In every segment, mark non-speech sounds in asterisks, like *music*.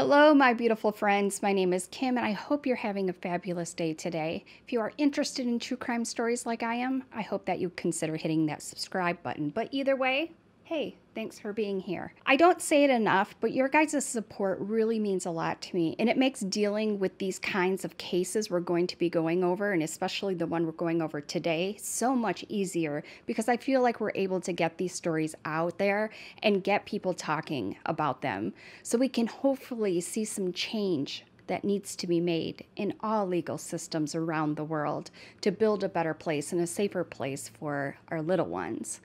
Hello, my beautiful friends. My name is Kim, and I hope you're having a fabulous day today. If you are interested in true crime stories like I am, I hope that you consider hitting that subscribe button. But either way, hey, thanks for being here. I don't say it enough, but your guys' support really means a lot to me, and it makes dealing with these kinds of cases we're going to be going over, and especially the one we're going over today, so much easier because I feel like we're able to get these stories out there and get people talking about them so we can hopefully see some change that needs to be made in all legal systems around the world to build a better place and a safer place for our little ones.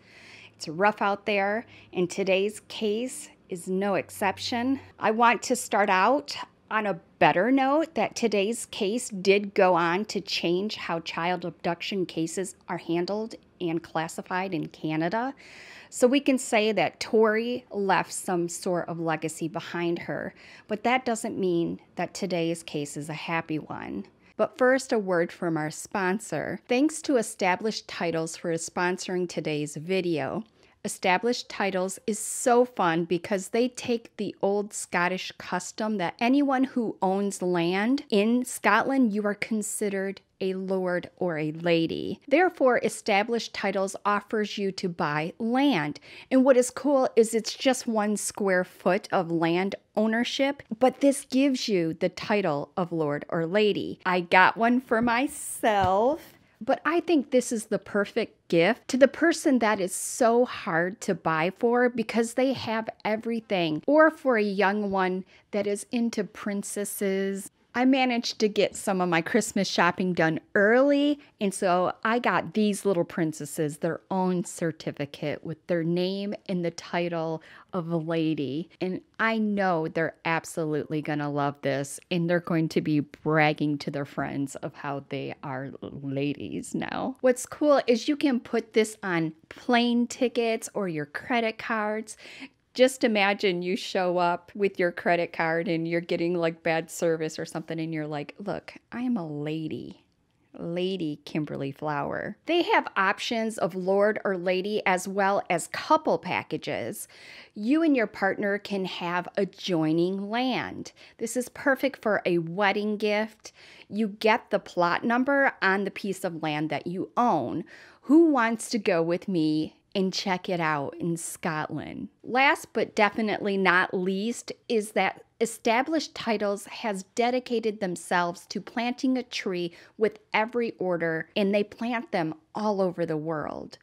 It's rough out there, and today's case is no exception. I want to start out on a better note that today's case did go on to change how child abduction cases are handled and classified in Canada. So we can say that Tori left some sort of legacy behind her, but that doesn't mean that today's case is a happy one. But first, a word from our sponsor. Thanks to Established Titles for sponsoring today's video. Established Titles is so fun because they take the old Scottish custom that anyone who owns land in Scotland, you are considered a lord or a lady. Therefore, established titles offers you to buy land. And what is cool is it's just one square foot of land ownership, but this gives you the title of lord or lady. I got one for myself. But I think this is the perfect gift to the person that is so hard to buy for because they have everything, or for a young one that is into princesses I managed to get some of my Christmas shopping done early, and so I got these little princesses their own certificate with their name and the title of a lady. And I know they're absolutely going to love this, and they're going to be bragging to their friends of how they are ladies now. What's cool is you can put this on plane tickets or your credit cards just imagine you show up with your credit card and you're getting like bad service or something, and you're like, look, I am a lady. Lady Kimberly Flower. They have options of Lord or Lady as well as couple packages. You and your partner can have adjoining land. This is perfect for a wedding gift. You get the plot number on the piece of land that you own. Who wants to go with me and check it out in Scotland. Last but definitely not least is that Established Titles has dedicated themselves to planting a tree with every order, and they plant them all over the world.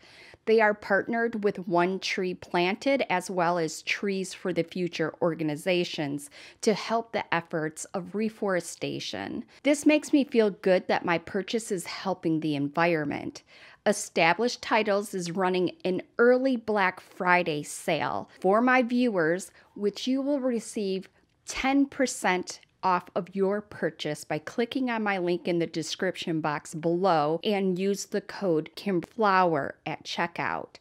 They are partnered with One Tree Planted as well as Trees for the Future organizations to help the efforts of reforestation. This makes me feel good that my purchase is helping the environment. Established Titles is running an early Black Friday sale for my viewers, which you will receive 10% off of your purchase by clicking on my link in the description box below and use the code KimFlower at checkout.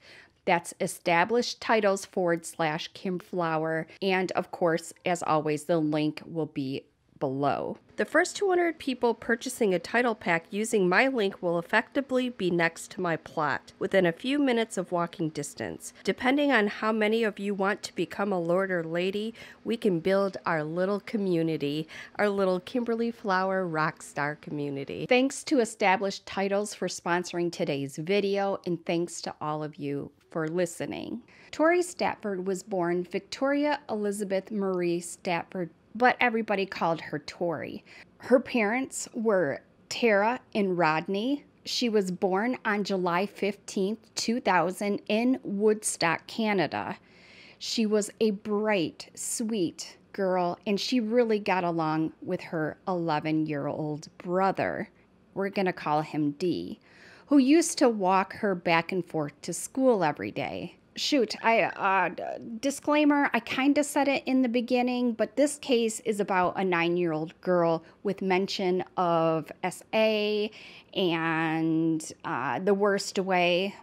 That's established titles forward slash KimFlower. And of course, as always, the link will be below. The first 200 people purchasing a title pack using my link will effectively be next to my plot, within a few minutes of walking distance. Depending on how many of you want to become a lord or lady, we can build our little community, our little Kimberly Flower Rockstar community. Thanks to Established Titles for sponsoring today's video, and thanks to all of you for listening. Tori Stafford was born Victoria Elizabeth Marie Stafford but everybody called her Tori. Her parents were Tara and Rodney. She was born on July 15th, 2000, in Woodstock, Canada. She was a bright, sweet girl, and she really got along with her 11 year old brother. We're going to call him D, who used to walk her back and forth to school every day shoot, I uh, disclaimer, I kind of said it in the beginning, but this case is about a nine year old girl with mention of SA and uh, the worst way.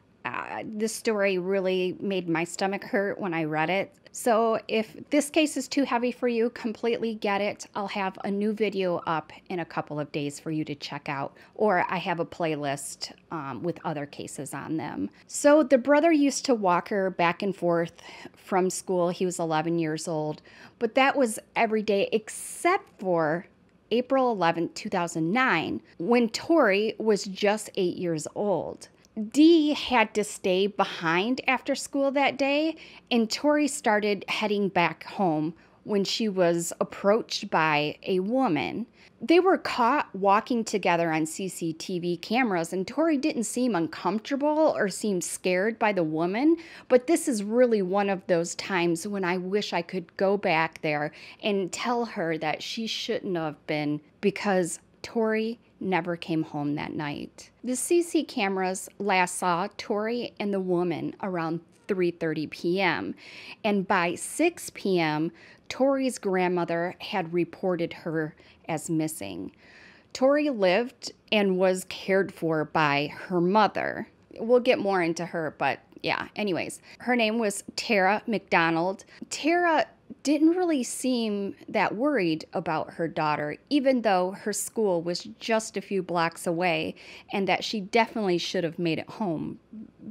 This story really made my stomach hurt when I read it. So if this case is too heavy for you, completely get it. I'll have a new video up in a couple of days for you to check out, or I have a playlist um, with other cases on them. So the brother used to walk her back and forth from school. He was 11 years old, but that was every day except for April 11, 2009, when Tori was just eight years old. Dee had to stay behind after school that day, and Tori started heading back home when she was approached by a woman. They were caught walking together on CCTV cameras, and Tori didn't seem uncomfortable or seem scared by the woman. But this is really one of those times when I wish I could go back there and tell her that she shouldn't have been because Tori never came home that night. The CC cameras last saw Tori and the woman around 3:30 p.m. and by 6 p.m. Tori's grandmother had reported her as missing. Tori lived and was cared for by her mother. We'll get more into her, but yeah, anyways, her name was Tara McDonald. Tara didn't really seem that worried about her daughter, even though her school was just a few blocks away and that she definitely should have made it home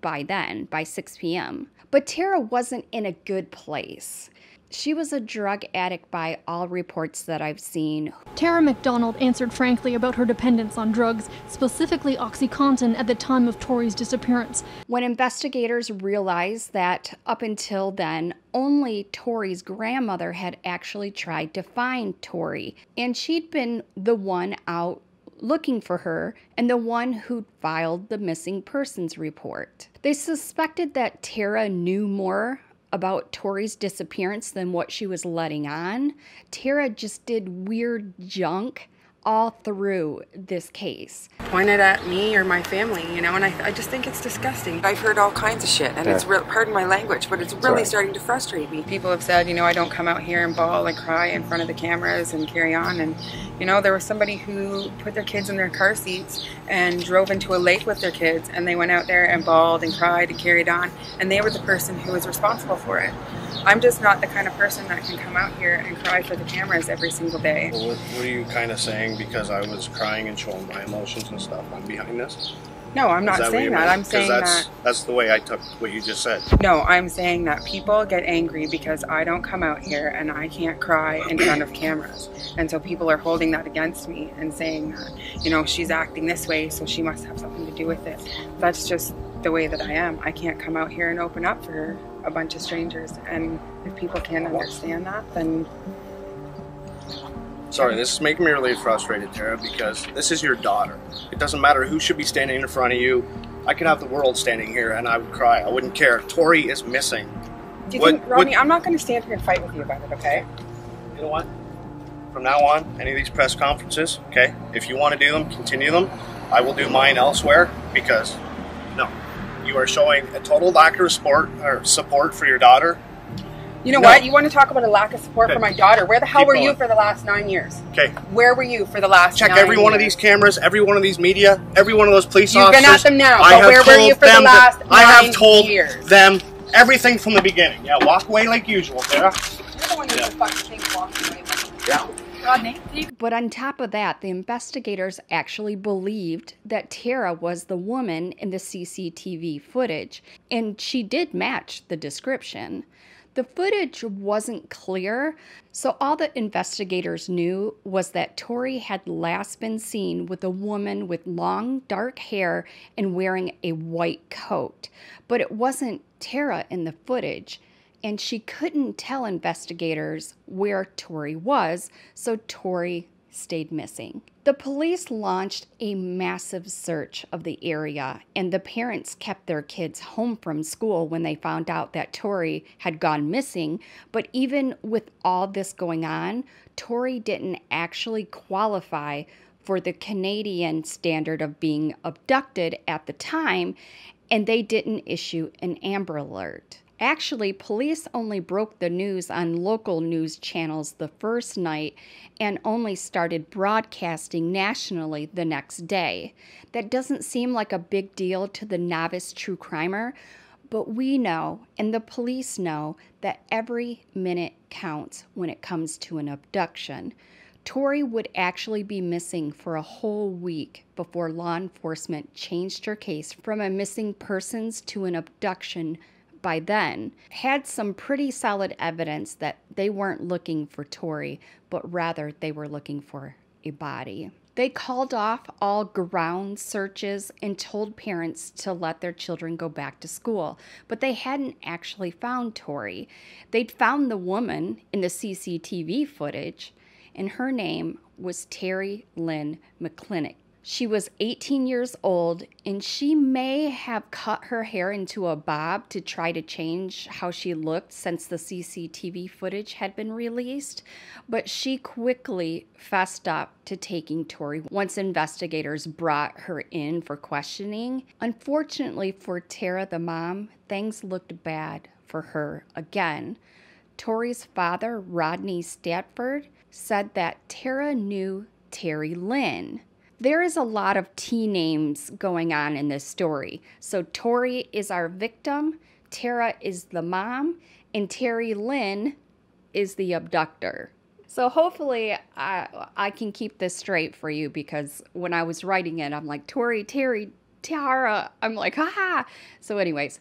by then, by 6 p.m. But Tara wasn't in a good place. She was a drug addict by all reports that I've seen. Tara McDonald answered frankly about her dependence on drugs, specifically Oxycontin, at the time of Tori's disappearance. When investigators realized that up until then, only Tori's grandmother had actually tried to find Tori, and she'd been the one out looking for her and the one who filed the missing persons report. They suspected that Tara knew more about Tori's disappearance than what she was letting on. Tara just did weird junk all through this case. Pointed at me or my family, you know, and I, I just think it's disgusting. I've heard all kinds of shit, and yeah. it's real, pardon my language, but it's really right. starting to frustrate me. People have said, you know, I don't come out here and bawl and cry in front of the cameras and carry on. And, you know, there was somebody who put their kids in their car seats and drove into a lake with their kids, and they went out there and bawled and cried and carried on, and they were the person who was responsible for it. I'm just not the kind of person that can come out here and cry for the cameras every single day. Well, what, what, are you kind of saying because I was crying and showing my emotions and stuff? I'm behind this? No, I'm not that saying that. I'm saying that's, that. That's the way I took what you just said. No, I'm saying that people get angry because I don't come out here and I can't cry in front of cameras. And so people are holding that against me and saying that, you know, she's acting this way, so she must have something to do with it. That's just the way that I am. I can't come out here and open up for a bunch of strangers. And if people can't understand that, then. Sorry, this is making me really frustrated, Tara, because this is your daughter. It doesn't matter who should be standing in front of you. I could have the world standing here and I would cry. I wouldn't care. Tori is missing. Do you what, think, Ronnie, what, I'm not going to stand here and fight with you about it, okay? You know what? From now on, any of these press conferences, okay, if you want to do them, continue them. I will do mine elsewhere because, no, you are showing a total lack of support or support for your daughter. You know no. what? You want to talk about a lack of support okay. for my daughter? Where the hell Keep were going. you for the last nine years? Okay. Where were you for the last? Check every years? one of these cameras, every one of these media, every one of those police You've officers. You've been at them now. I but where were you for the last nine years? I have told years? them everything from the beginning. Yeah, walk away like usual, Sarah. You're the one who's yeah. fucking walking away. Yeah. But on top of that, the investigators actually believed that Tara was the woman in the CCTV footage, and she did match the description. The footage wasn't clear, so all the investigators knew was that Tori had last been seen with a woman with long dark hair and wearing a white coat. But it wasn't Tara in the footage and she couldn't tell investigators where Tori was, so Tori stayed missing. The police launched a massive search of the area, and the parents kept their kids home from school when they found out that Tori had gone missing. But even with all this going on, Tori didn't actually qualify for the Canadian standard of being abducted at the time, and they didn't issue an Amber Alert. Actually, police only broke the news on local news channels the first night and only started broadcasting nationally the next day. That doesn't seem like a big deal to the novice true crimer, but we know, and the police know, that every minute counts when it comes to an abduction. Tori would actually be missing for a whole week before law enforcement changed her case from a missing persons to an abduction by then had some pretty solid evidence that they weren't looking for Tori, but rather they were looking for a body. They called off all ground searches and told parents to let their children go back to school, but they hadn't actually found Tori. They'd found the woman in the CCTV footage, and her name was Terry Lynn McClintic. She was 18 years old and she may have cut her hair into a bob to try to change how she looked since the CCTV footage had been released, but she quickly fessed up to taking Tori once investigators brought her in for questioning. Unfortunately for Tara, the mom, things looked bad for her again. Tori's father, Rodney Stafford, said that Tara knew Terry Lynn. There is a lot of T names going on in this story. So Tori is our victim, Tara is the mom, and Terry Lynn is the abductor. So hopefully I, I can keep this straight for you because when I was writing it, I'm like, Tori, Terry, Tara. I'm like, ha. So, anyways,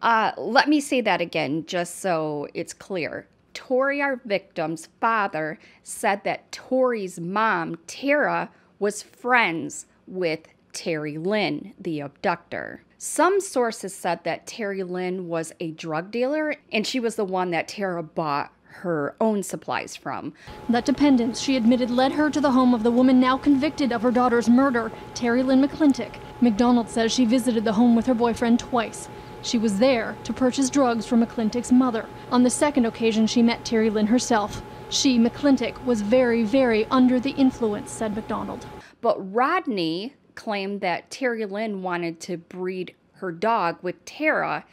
uh, let me say that again just so it's clear. Tori, our victim's father, said that Tori's mom, Tara, was friends with Terry Lynn, the abductor. Some sources said that Terry Lynn was a drug dealer and she was the one that Tara bought her own supplies from. That dependence, she admitted, led her to the home of the woman now convicted of her daughter's murder, Terry Lynn McClintic. McDonald says she visited the home with her boyfriend twice. She was there to purchase drugs from McClintic's mother. On the second occasion, she met Terry Lynn herself. She, McClintic, was very, very under the influence, said McDonald. But Rodney claimed that Terry Lynn wanted to breed her dog with Tara,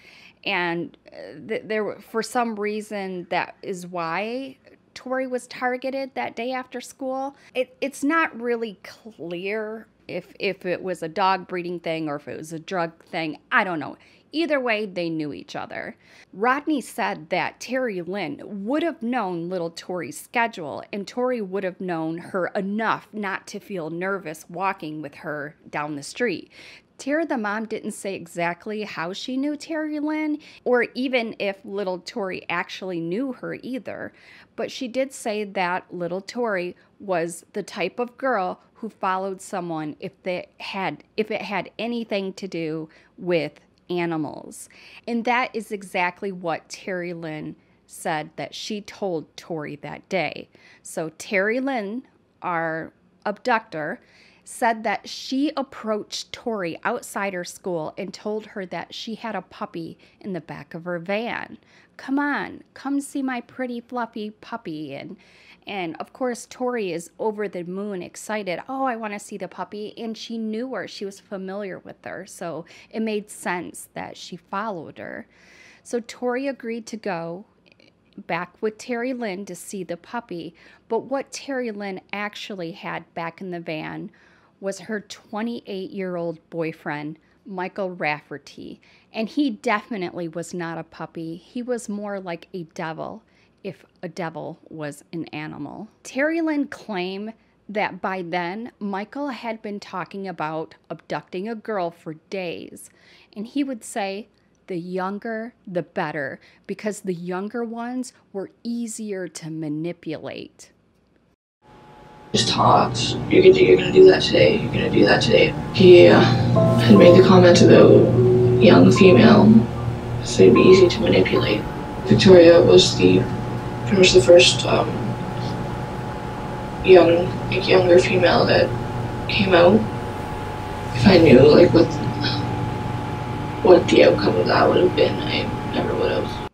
and uh, th- there, for some reason, that is why Tori was targeted that day after school. It, it's not really clear if if it was a dog breeding thing or if it was a drug thing. I don't know. Either way, they knew each other. Rodney said that Terry Lynn would have known little Tori's schedule, and Tori would have known her enough not to feel nervous walking with her down the street. Tara, the mom, didn't say exactly how she knew Terry Lynn, or even if little Tori actually knew her either, but she did say that little Tori was the type of girl who followed someone if they had if it had anything to do with animals. And that is exactly what Terry Lynn said that she told Tori that day. So Terry Lynn, our abductor, said that she approached Tori outside her school and told her that she had a puppy in the back of her van. Come on, come see my pretty fluffy puppy and and of course, Tori is over the moon excited. Oh, I want to see the puppy. And she knew her, she was familiar with her. So it made sense that she followed her. So Tori agreed to go back with Terry Lynn to see the puppy. But what Terry Lynn actually had back in the van was her 28 year old boyfriend, Michael Rafferty. And he definitely was not a puppy, he was more like a devil if a devil was an animal. Terry Lynn claimed that by then Michael had been talking about abducting a girl for days, and he would say, the younger, the better, because the younger ones were easier to manipulate. Just talks. You're gonna, you're gonna do that today. You're gonna do that today. He had made the comment about young female, so it'd be easy to manipulate. Victoria was the pretty much the first um, young, like younger female that came out. If I knew like what what the outcome of that would have been, I never would have.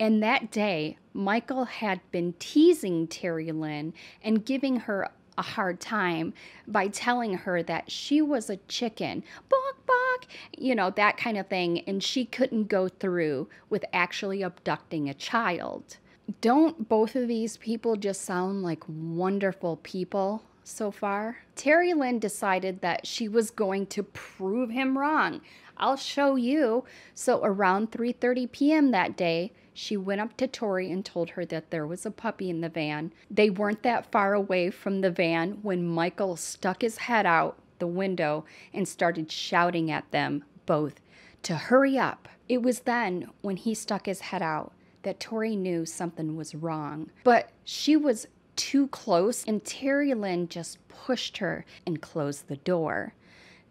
And that day, Michael had been teasing Terry Lynn and giving her a hard time by telling her that she was a chicken. Bok, bok, you know, that kind of thing. And she couldn't go through with actually abducting a child. Don't both of these people just sound like wonderful people so far? Terry Lynn decided that she was going to prove him wrong. I'll show you. So around 3:30 p.m. that day, she went up to Tori and told her that there was a puppy in the van. They weren't that far away from the van when Michael stuck his head out the window and started shouting at them both to hurry up. It was then when he stuck his head out that Tori knew something was wrong. But she was too close and Terry Lynn just pushed her and closed the door.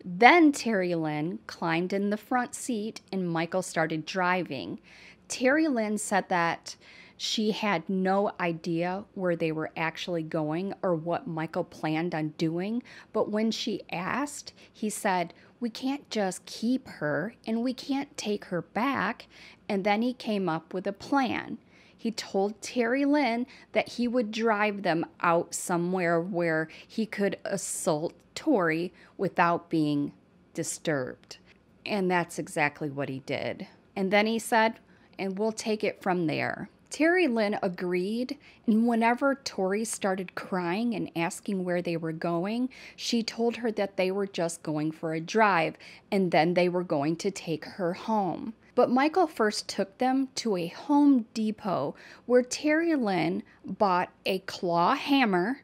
Then Terry Lynn climbed in the front seat and Michael started driving. Terry Lynn said that she had no idea where they were actually going or what Michael planned on doing. But when she asked, he said, We can't just keep her and we can't take her back. And then he came up with a plan. He told Terry Lynn that he would drive them out somewhere where he could assault Tori without being disturbed. And that's exactly what he did. And then he said, and we'll take it from there. Terry Lynn agreed, and whenever Tori started crying and asking where they were going, she told her that they were just going for a drive and then they were going to take her home. But Michael first took them to a Home Depot where Terry Lynn bought a claw hammer,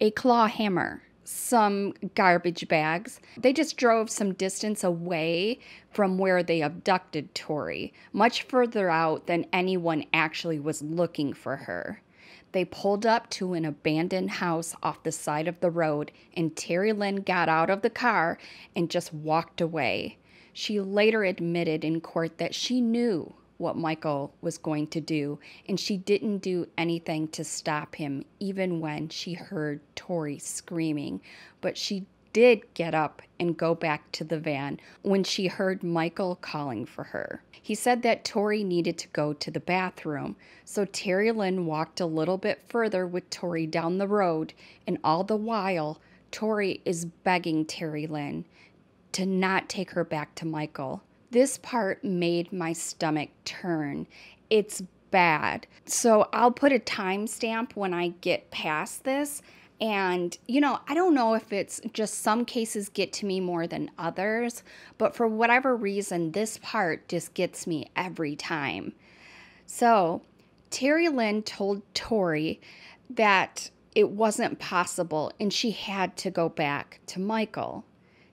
a claw hammer, some garbage bags. They just drove some distance away from where they abducted Tori, much further out than anyone actually was looking for her. They pulled up to an abandoned house off the side of the road, and Terry Lynn got out of the car and just walked away. She later admitted in court that she knew what Michael was going to do, and she didn't do anything to stop him, even when she heard Tori screaming. But she did get up and go back to the van when she heard Michael calling for her. He said that Tori needed to go to the bathroom, so Terry Lynn walked a little bit further with Tori down the road, and all the while, Tori is begging Terry Lynn to not take her back to Michael. This part made my stomach turn. It's bad. So I'll put a timestamp when I get past this. And, you know, I don't know if it's just some cases get to me more than others, but for whatever reason, this part just gets me every time. So Terry Lynn told Tori that it wasn't possible and she had to go back to Michael.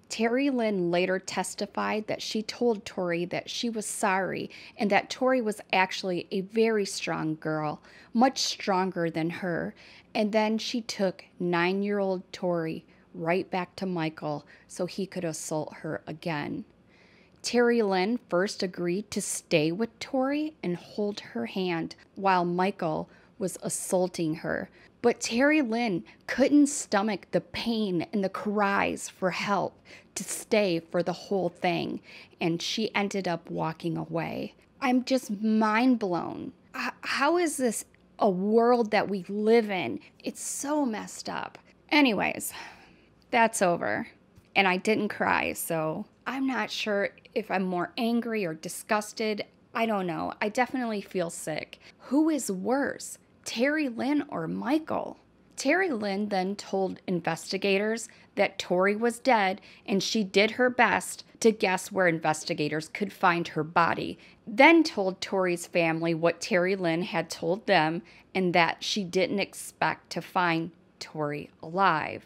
Terry Lynn later testified that she told Tori that she was sorry and that Tori was actually a very strong girl, much stronger than her. And then she took nine year old Tori right back to Michael so he could assault her again. Terry Lynn first agreed to stay with Tori and hold her hand while Michael was assaulting her. But Terry Lynn couldn't stomach the pain and the cries for help to stay for the whole thing, and she ended up walking away. I'm just mind blown. How is this a world that we live in? It's so messed up. Anyways, that's over. And I didn't cry, so I'm not sure if I'm more angry or disgusted. I don't know. I definitely feel sick. Who is worse? Terry Lynn or Michael. Terry Lynn then told investigators that Tori was dead and she did her best to guess where investigators could find her body. Then told Tori's family what Terry Lynn had told them and that she didn't expect to find Tori alive.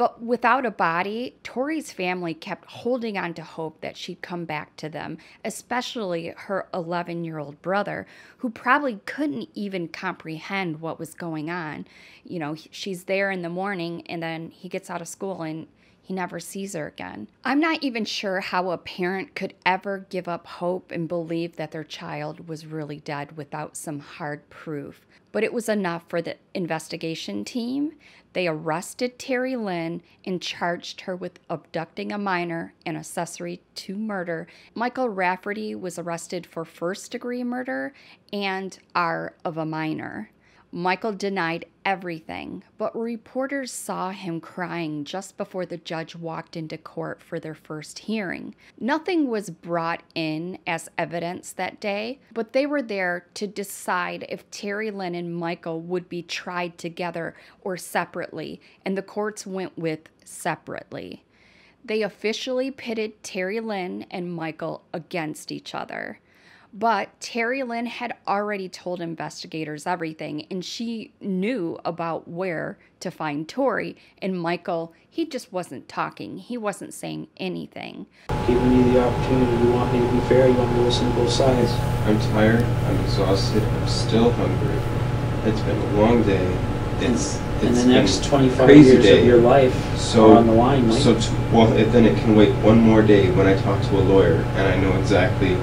But without a body, Tori's family kept holding on to hope that she'd come back to them, especially her 11 year old brother, who probably couldn't even comprehend what was going on. You know, she's there in the morning and then he gets out of school and he never sees her again. I'm not even sure how a parent could ever give up hope and believe that their child was really dead without some hard proof. But it was enough for the investigation team. They arrested Terry Lynn and charged her with abducting a minor and accessory to murder. Michael Rafferty was arrested for first degree murder and R of a minor. Michael denied everything, but reporters saw him crying just before the judge walked into court for their first hearing. Nothing was brought in as evidence that day, but they were there to decide if Terry Lynn and Michael would be tried together or separately, and the courts went with separately. They officially pitted Terry Lynn and Michael against each other. But Terry Lynn had already told investigators everything, and she knew about where to find Tori. And Michael, he just wasn't talking, he wasn't saying anything. Giving you the opportunity, you want me to be fair, you want me to listen to both sides. I'm tired, I'm exhausted, I'm still hungry. It's been a long day. It's, And it's the next 25 crazy years day. of your life So are on the line, Mike. So t- well, then it can wait one more day when I talk to a lawyer and I know exactly,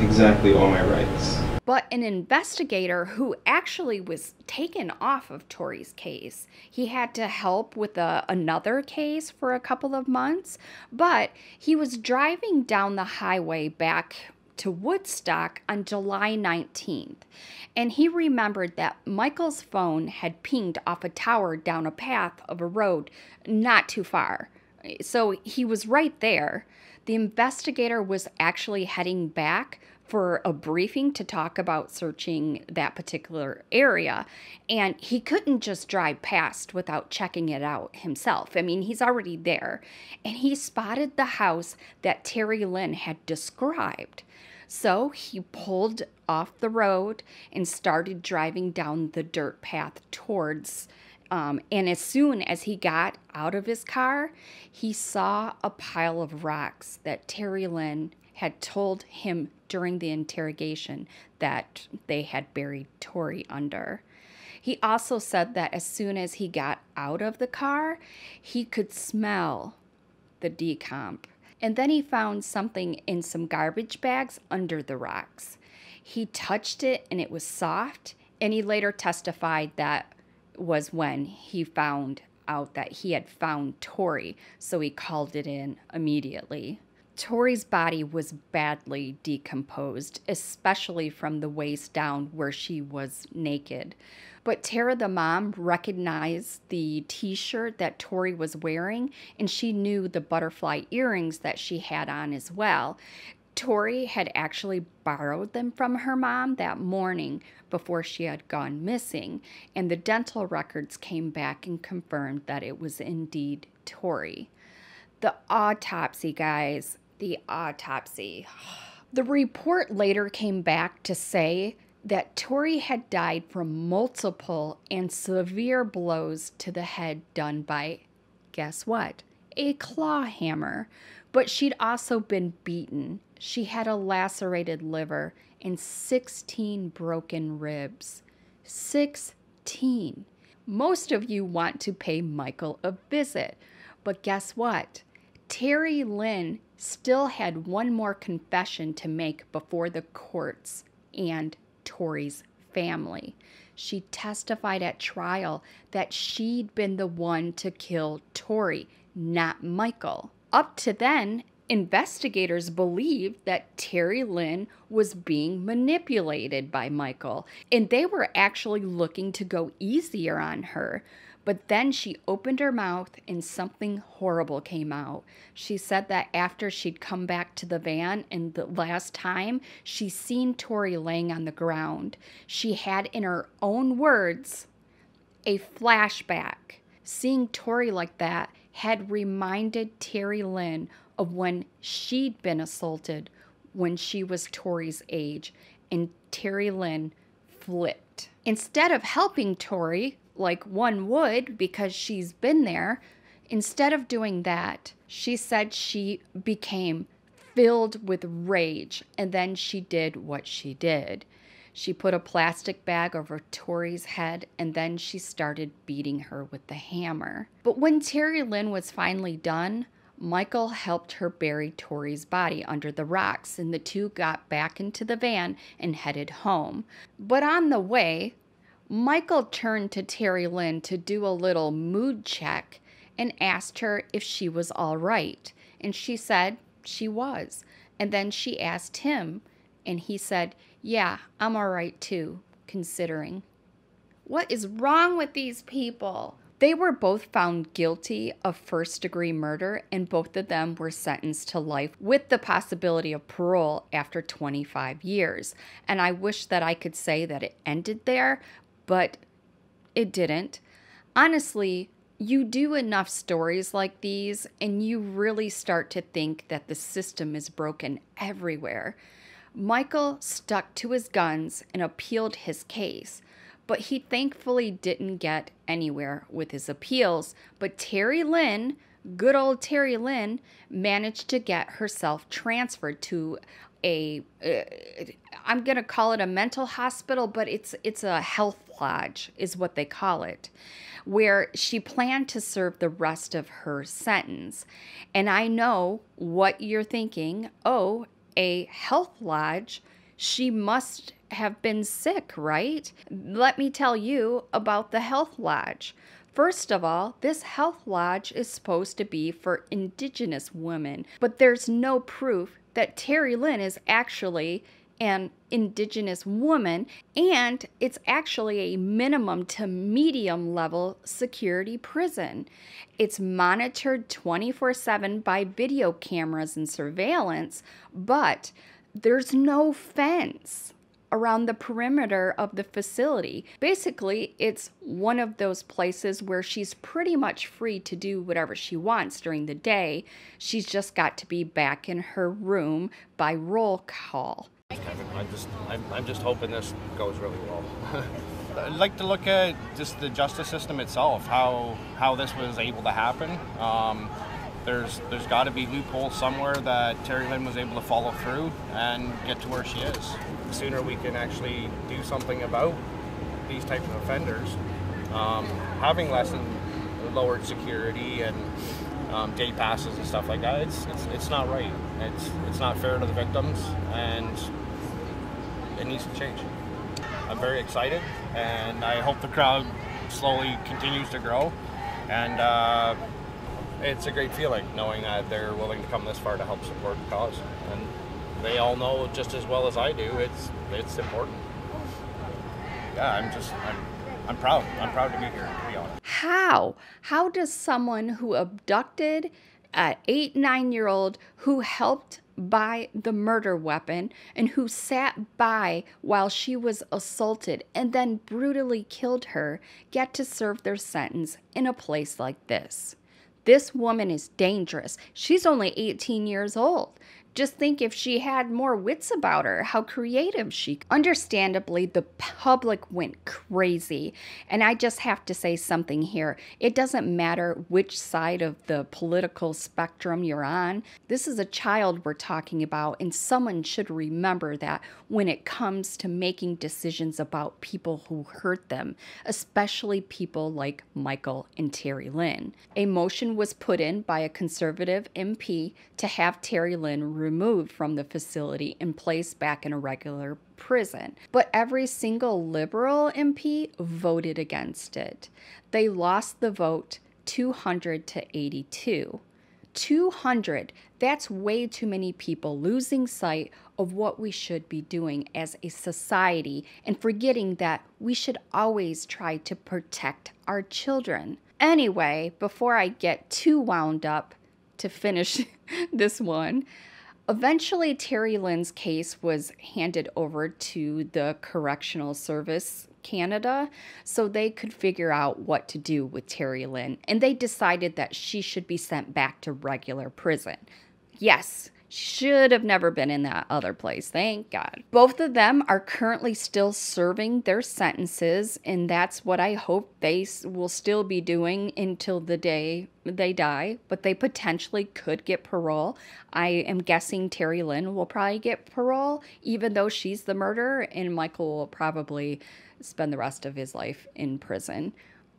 exactly all my rights. But an investigator who actually was taken off of Tori's case, he had to help with a, another case for a couple of months. But he was driving down the highway back to Woodstock on July 19th. And he remembered that Michael's phone had pinged off a tower down a path of a road not too far. So he was right there. The investigator was actually heading back for a briefing to talk about searching that particular area. And he couldn't just drive past without checking it out himself. I mean, he's already there. And he spotted the house that Terry Lynn had described. So he pulled off the road and started driving down the dirt path towards. Um, and as soon as he got out of his car, he saw a pile of rocks that Terry Lynn had told him during the interrogation that they had buried Tori under. He also said that as soon as he got out of the car, he could smell the decomp. And then he found something in some garbage bags under the rocks. He touched it and it was soft, and he later testified that was when he found out that he had found Tori, so he called it in immediately. Tori's body was badly decomposed, especially from the waist down where she was naked. But Tara, the mom, recognized the t shirt that Tori was wearing, and she knew the butterfly earrings that she had on as well. Tori had actually borrowed them from her mom that morning before she had gone missing, and the dental records came back and confirmed that it was indeed Tori. The autopsy, guys, the autopsy. The report later came back to say that Tori had died from multiple and severe blows to the head done by, guess what? A claw hammer. But she'd also been beaten. She had a lacerated liver and 16 broken ribs. 16. Most of you want to pay Michael a visit. But guess what? Terry Lynn still had one more confession to make before the courts and Tori's family. She testified at trial that she'd been the one to kill Tori, not Michael. Up to then, investigators believed that Terry Lynn was being manipulated by Michael, and they were actually looking to go easier on her. But then she opened her mouth and something horrible came out. She said that after she'd come back to the van and the last time she seen Tori laying on the ground, she had in her own words a flashback. Seeing Tori like that had reminded Terry Lynn of when she'd been assaulted when she was Tori's age, and Terry Lynn flipped. Instead of helping Tori, like one would because she's been there, instead of doing that, she said she became filled with rage and then she did what she did. She put a plastic bag over Tori's head and then she started beating her with the hammer. But when Terry Lynn was finally done, Michael helped her bury Tori's body under the rocks, and the two got back into the van and headed home. But on the way, Michael turned to Terry Lynn to do a little mood check and asked her if she was all right. And she said she was. And then she asked him, and he said, Yeah, I'm all right too, considering. What is wrong with these people? They were both found guilty of first degree murder, and both of them were sentenced to life with the possibility of parole after 25 years. And I wish that I could say that it ended there, but it didn't. Honestly, you do enough stories like these, and you really start to think that the system is broken everywhere. Michael stuck to his guns and appealed his case but he thankfully didn't get anywhere with his appeals. But Terry Lynn, good old Terry Lynn, managed to get herself transferred to a uh, I'm going to call it a mental hospital, but it's it's a health lodge is what they call it, where she planned to serve the rest of her sentence. And I know what you're thinking, "Oh, a health lodge, she must have been sick, right? Let me tell you about the Health Lodge. First of all, this health lodge is supposed to be for indigenous women, but there's no proof that Terry Lynn is actually an indigenous woman, and it's actually a minimum to medium level security prison. It's monitored 24 7 by video cameras and surveillance, but there's no fence around the perimeter of the facility. Basically, it's one of those places where she's pretty much free to do whatever she wants during the day. She's just got to be back in her room by roll call. I'm just, I'm, I'm just hoping this goes really well. *laughs* I'd like to look at just the justice system itself, how how this was able to happen. Um, there's there's got to be loopholes somewhere that Terry Lynn was able to follow through and get to where she is. Sooner we can actually do something about these types of offenders, um, having less and lowered security and um, day passes and stuff like that, it's, it's it's not right. It's it's not fair to the victims, and it needs to change. I'm very excited, and I hope the crowd slowly continues to grow, and. Uh, it's a great feeling knowing that they're willing to come this far to help support the cause. And they all know just as well as I do it's it's important. Yeah, I'm just I'm I'm proud. I'm proud to be here, to be honest. How? How does someone who abducted an eight, nine year old who helped buy the murder weapon and who sat by while she was assaulted and then brutally killed her get to serve their sentence in a place like this? This woman is dangerous. She's only 18 years old. Just think if she had more wits about her, how creative she. Understandably, the public went crazy. And I just have to say something here. It doesn't matter which side of the political spectrum you're on. This is a child we're talking about, and someone should remember that when it comes to making decisions about people who hurt them, especially people like Michael and Terry Lynn. A motion was put in by a conservative MP to have Terry Lynn removed from the facility and placed back in a regular prison. But every single Liberal MP voted against it. They lost the vote 200 to 82. 200, that's way too many people losing sight of what we should be doing as a society and forgetting that we should always try to protect our children. Anyway, before I get too wound up to finish *laughs* this one, Eventually, Terry Lynn's case was handed over to the Correctional Service Canada so they could figure out what to do with Terry Lynn, and they decided that she should be sent back to regular prison. Yes, should have never been in that other place, thank God. Both of them are currently still serving their sentences, and that's what I hope they will still be doing until the day they die, but they potentially could get parole. I am guessing Terry Lynn will probably get parole, even though she's the murderer, and Michael will probably spend the rest of his life in prison.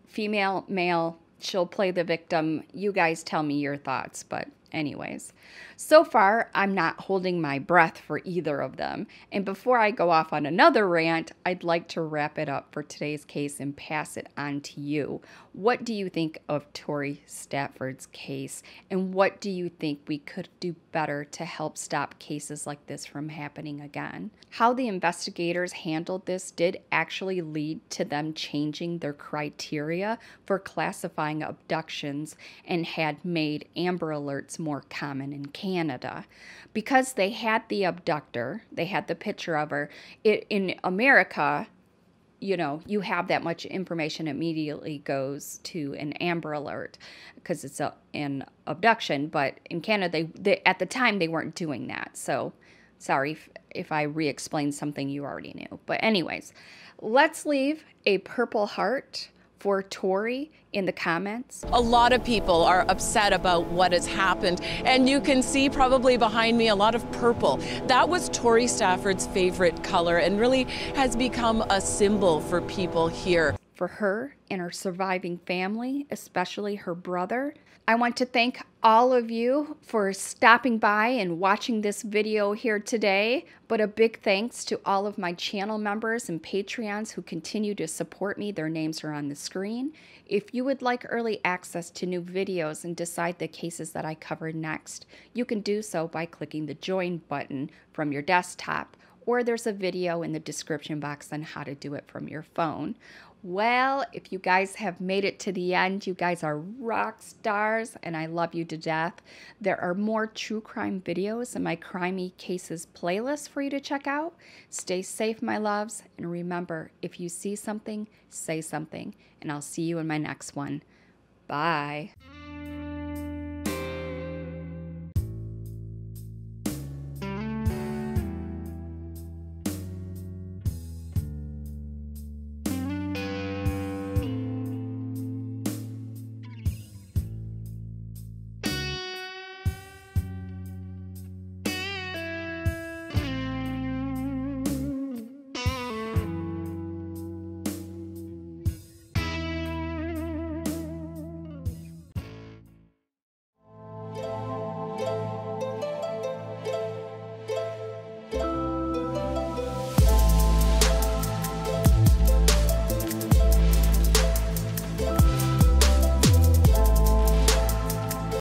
Female, male, she'll play the victim. You guys tell me your thoughts, but anyways. So far, I'm not holding my breath for either of them. And before I go off on another rant, I'd like to wrap it up for today's case and pass it on to you. What do you think of Tori Stafford's case? And what do you think we could do better to help stop cases like this from happening again? How the investigators handled this did actually lead to them changing their criteria for classifying abductions and had made Amber Alerts more common in Canada. Because they had the abductor, they had the picture of her, it, in America, you know, you have that much information immediately goes to an Amber Alert because it's a, an abduction. But in Canada, they, they at the time they weren't doing that. So sorry if, if I re explained something you already knew. But, anyways, let's leave a purple heart for Tori in the comments? A lot of people are upset about what has happened, and you can see probably behind me a lot of purple. That was Tori Stafford's favorite color and really has become a symbol for people here. For her and her surviving family, especially her brother, I want to thank all of you for stopping by and watching this video here today, but a big thanks to all of my channel members and Patreons who continue to support me. Their names are on the screen. If you would like early access to new videos and decide the cases that I cover next, you can do so by clicking the join button from your desktop or there's a video in the description box on how to do it from your phone. Well, if you guys have made it to the end, you guys are rock stars and I love you to death. There are more true crime videos in my Crimey Cases playlist for you to check out. Stay safe, my loves, and remember if you see something, say something, and I'll see you in my next one. Bye.